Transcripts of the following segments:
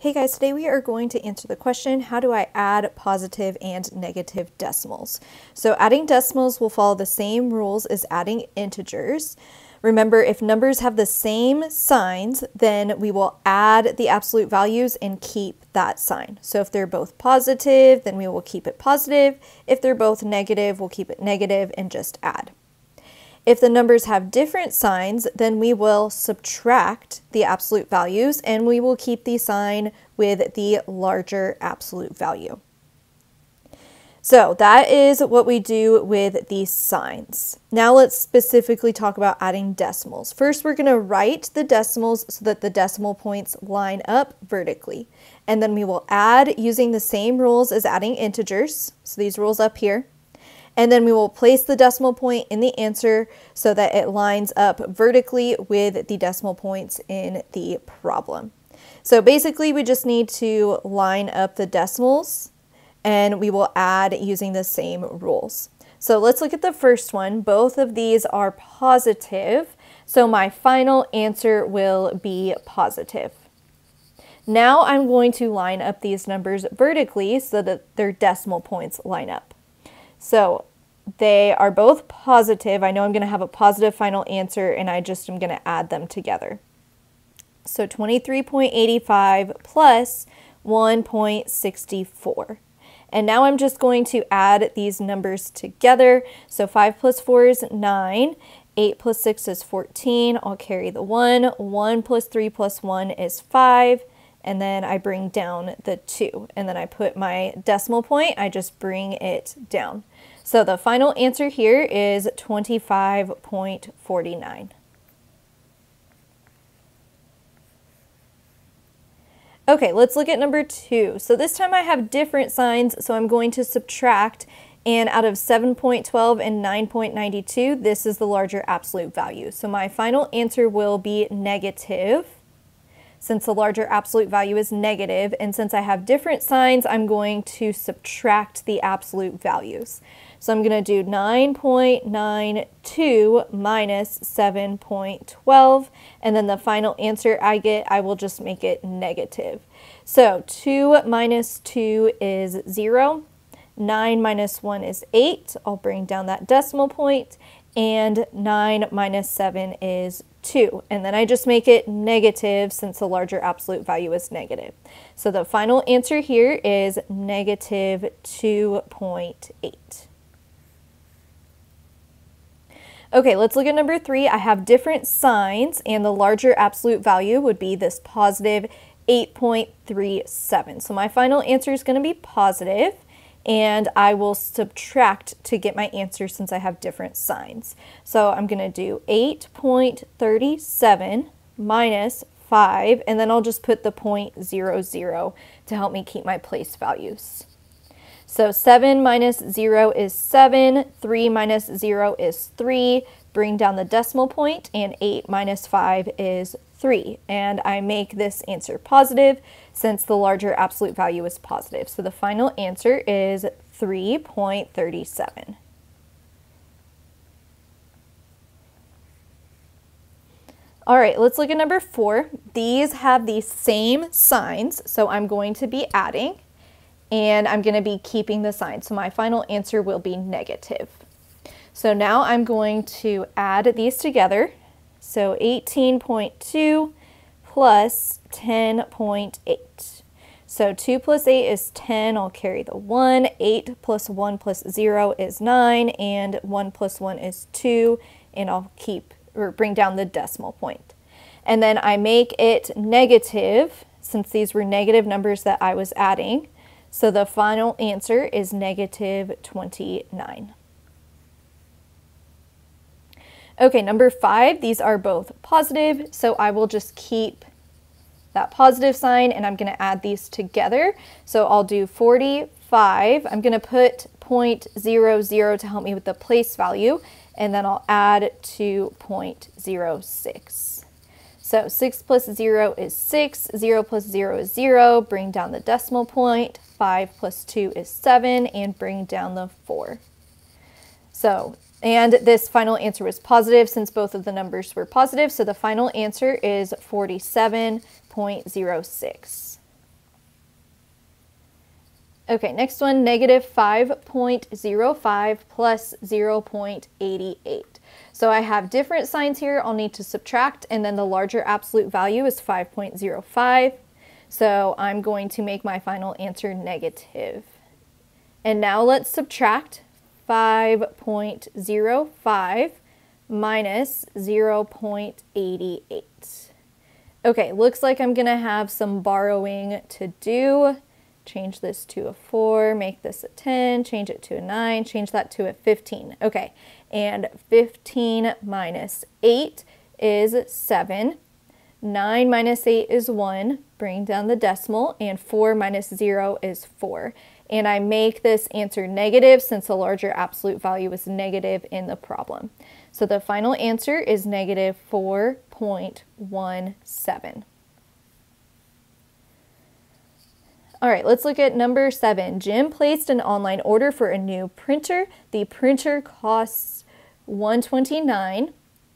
Hey guys, today we are going to answer the question, how do I add positive and negative decimals? So adding decimals will follow the same rules as adding integers. Remember, if numbers have the same signs, then we will add the absolute values and keep that sign. So if they're both positive, then we will keep it positive. If they're both negative, we'll keep it negative and just add. If the numbers have different signs, then we will subtract the absolute values and we will keep the sign with the larger absolute value. So that is what we do with these signs. Now let's specifically talk about adding decimals. First, we're going to write the decimals so that the decimal points line up vertically. And then we will add using the same rules as adding integers. So these rules up here. And then we will place the decimal point in the answer so that it lines up vertically with the decimal points in the problem. So basically we just need to line up the decimals and we will add using the same rules. So let's look at the first one. Both of these are positive, so my final answer will be positive. Now I'm going to line up these numbers vertically so that their decimal points line up. So they are both positive. I know I'm going to have a positive final answer and I just am going to add them together. So 23.85 plus 1.64. And now I'm just going to add these numbers together. So 5 plus 4 is 9. 8 plus 6 is 14. I'll carry the 1. 1 plus 3 plus 1 is 5 and then I bring down the 2. And then I put my decimal point, I just bring it down. So the final answer here is 25.49. Okay, let's look at number two. So this time I have different signs, so I'm going to subtract, and out of 7.12 and 9.92, this is the larger absolute value. So my final answer will be negative since the larger absolute value is negative, and since I have different signs, I'm going to subtract the absolute values. So I'm going to do 9.92 minus 7.12, and then the final answer I get, I will just make it negative. So 2 minus 2 is 0. 9 minus 1 is 8. I'll bring down that decimal. And 9 minus 7 is 2. And then I just make it negative since the larger absolute value is negative. So the final answer here is negative 2.8. Okay, let's look at number three. I have different signs and the larger absolute value would be this positive 8.37. So my final answer is going to be positive and I will subtract to get my answer since I have different signs. So I'm going to do 8.37 minus 5 and then I'll just put the 0.00 to help me keep my place values. So 7 minus 0 is 7, 3 minus 0 is 3, bring down the decimal point, and 8 minus 5 is 3. And I make this answer positive since the larger absolute value is positive. So the final answer is 3.37. All right, let's look at number four. These have the same signs, so I'm going to be adding and I'm going to be keeping the sign. So my final answer will be negative. So now I'm going to add these together. So 18.2 plus 10.8. So 2 plus 8 is 10. I'll carry the 1. 8 plus 1 plus 0 is 9. And 1 plus 1 is 2. And I'll keep or bring down the decimal point. And then I make it negative since these were negative numbers that I was adding. So the final answer is negative 29. Okay, number five, these are both positive, so I will just keep that positive sign and I'm going to add these together. So I'll do 45. I'm going to put 0.00 to help me with the place value, and then I'll add to 0.06. So 6 plus 0 is 6, 0 plus 0 is 0, bring down the decimal point, 5 plus 2 is 7, and bring down the 4. So, and this final answer was positive since both of the numbers were positive, so the final answer is 47.06. Okay, next one, negative 5.05 plus 0.88. So I have different signs here I'll need to subtract, and then the larger absolute value is 5.05. So I'm going to make my final answer negative. And now let's subtract 5.05 minus 0.88. Okay, looks like I'm gonna have some borrowing to do. Change this to a 4, make this a 10, change it to a 9, change that to a 15. Okay, and 15 minus 8 is 7. 9 minus 8 is 1, bring down the decimal, and 4 minus 0 is 4. And I make this answer negative since the larger absolute value is negative in the problem. So the final answer is negative 4.17. All right, let's look at number seven. Jim placed an online order for a new printer. The printer costs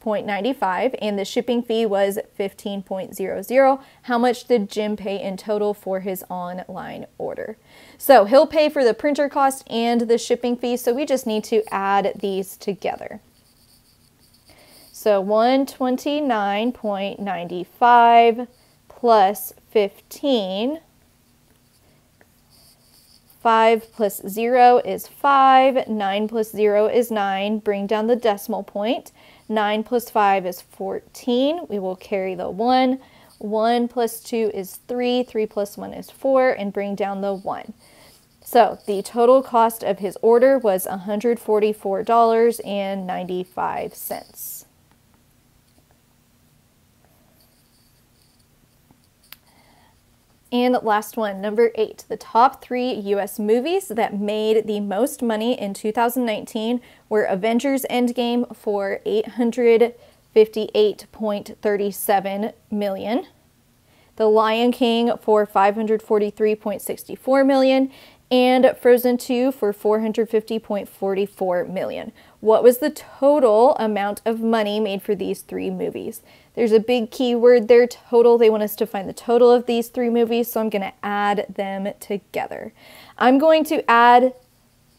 129.95 and the shipping fee was 15.00. How much did Jim pay in total for his online order? So he'll pay for the printer cost and the shipping fee, so we just need to add these together. So 129.95 plus 15. 5 plus 0 is 5. 9 plus 0 is 9. Bring down the decimal point. 9 plus 5 is 14. We will carry the 1. 1 plus 2 is 3. 3 plus 1 is 4. And bring down the 1. So the total cost of his order was $144.95. And last one, number eight, the top three US movies that made the most money in 2019 were Avengers Endgame for 858.37 million, The Lion King for 543.64 million, and Frozen 2 for 450.44 million. What was the total amount of money made for these three movies? There's a big keyword there, total. They want us to find the total of these three movies, so I'm going to add them together. I'm going to add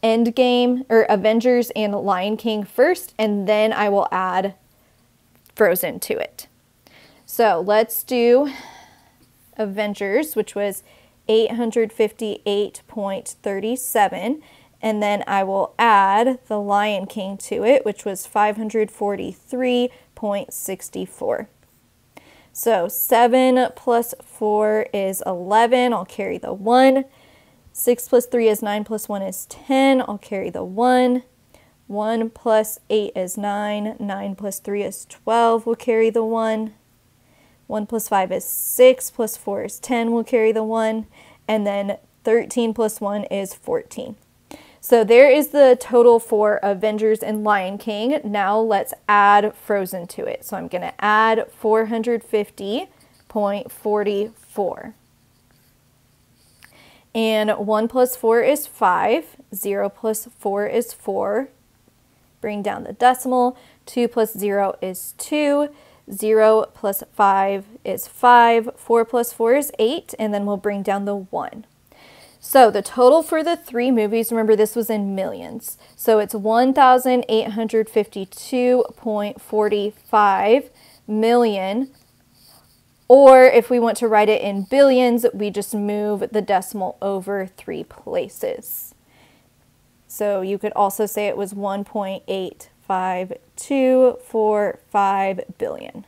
Endgame or Avengers and Lion King first, and then I will add Frozen to it. So let's do Avengers, which was 858.37 and then I will add the Lion King to it, which was 543.64. So 7 plus 4 is 11. I'll carry the 1. 6 plus 3 is 9 plus 1 is 10. I'll carry the 1. 1 plus 8 is 9. 9 plus 3 is 12. We'll carry the 1. 1 plus 5 is 6. Plus 4 is 10. We'll carry the 1. And then 13 plus 1 is 14. So there is the total for Avengers and Lion King. Now let's add Frozen to it. So I'm going to add 450.44. And 1 plus 4 is 5. 0 plus 4 is 4. Bring down the decimal. 2 plus 0 is 2. 0 plus 5 is 5. 4 plus 4 is 8. And then we'll bring down the 1. So the total for the three movies, remember this was in millions. So it's 1,852.45 million. Or if we want to write it in billions, we just move the decimal over three places. So you could also say it was 1.8525 billion.